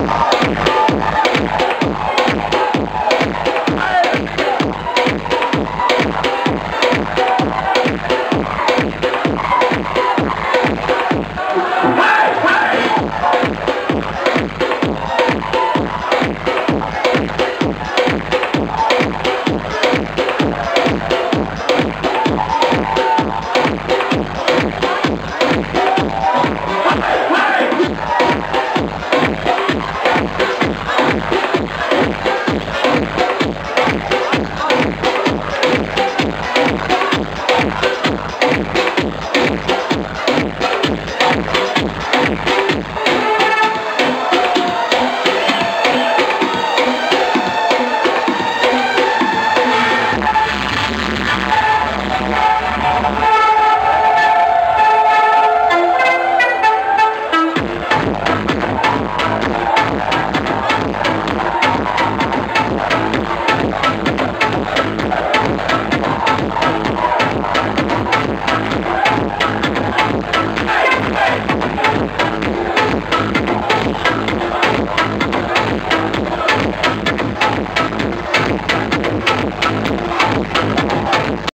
Hey! Hey! いいな。よく見てください。